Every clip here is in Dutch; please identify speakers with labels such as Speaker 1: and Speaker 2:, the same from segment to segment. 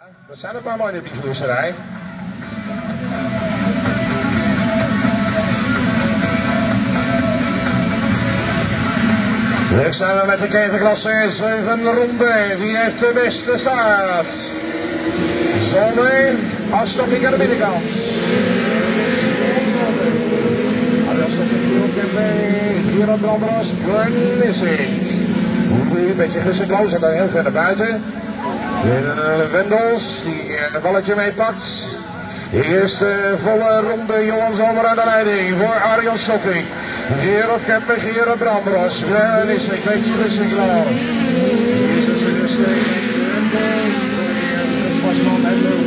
Speaker 1: Er zijn een paar mannen op die vloerserij. Terug zijn we met de keverklasse 7 ronde. Wie heeft de beste staat? Zonder afstopping aan de binnenkant. Gerard Brandras, Björn Nissing. Een beetje Gussenklaus en dan heel ver naar buiten. Wendels die een balletje meepakt. Eerste volle ronde Johan Zomer aan de leiding voor Arjan Stokking. Gerard Kemper, Gerard Brandras, Björn Nissing, beetje Gussenklaus. Hier is eerste Wendels. En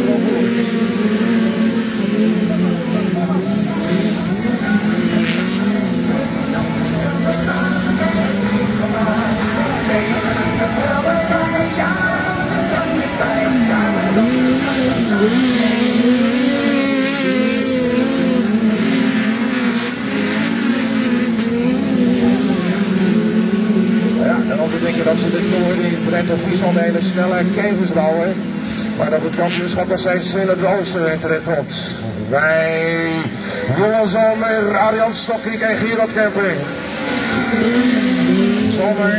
Speaker 1: dat ze de Tour in Brent en Friesland hele snelle kevers bouwen. Maar dat het kampioenschap nog steeds in het oosten komt. Bij Johan Zomer, Arjan Stokking en Gerard Kemper. Zomer,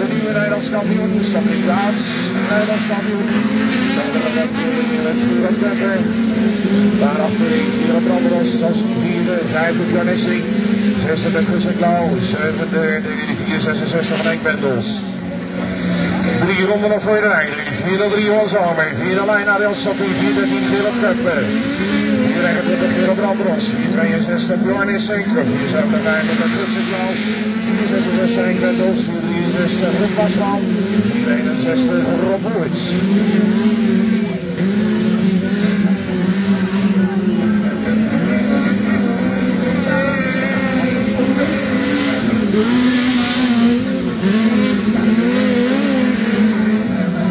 Speaker 1: de nieuwe Nederlands kampioen, Stokking plaats, Nederlands kampioen. Gerard Kemper. Daarachter Gerard Brandros als vierde, vijfde Björn Essing. Zesde met Gus en Klauw, zevende de 466 van Henk Wendels. Drie ronden nog voor de rijden. 4-3 Johan Zomer, vierde lijn Arjan Soppie, 4-13 Gerard Kemper. 4-21 Gerard Brandros, 4-62 Bjorn Essink, 4-57 met Gus en Klauw. 4-66 Henk Wendels, 4-63 Rob Basman, 4-61 Rob Boerts.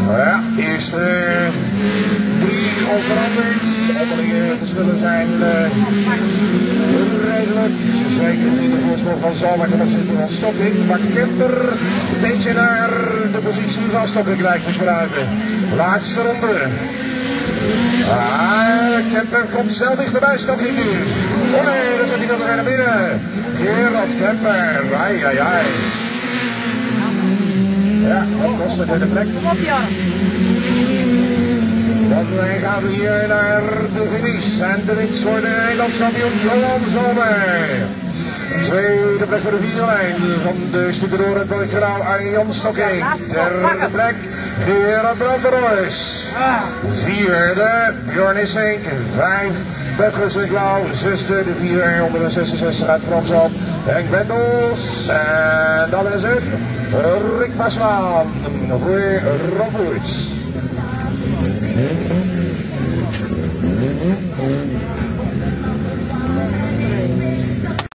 Speaker 1: Ja, eerste. Onderlinge verschillen zijn uh, redelijk. Zeker in de voorsprong van Zalmer ten opzichte van Stokking. Maar Kemper een beetje naar de positie van Stokking lijkt te gebruiken. Laatste ronde. Ah, Kemper komt snel dichterbij, Stokking nu. Oh nee, dan zet hij nog naar binnen. Gerard Kemper, ai ai ai. Ja, dat kost de derde plek. Dan gaan we hier naar de finish. En de winst voor de Nederlands kampioen Johan Zomer. Tweede plek voor de vierde lijn van de Stukendoor en Borggraal Arjan Stokking. Derde plek Gerard Branderoos. Vierde Björn Issink. Vijf Betgus Klauw. Zesde de 466 uit Fransland. Henk Wendels. En dat is het. Rick Basman voor Rob. Mm-hmm.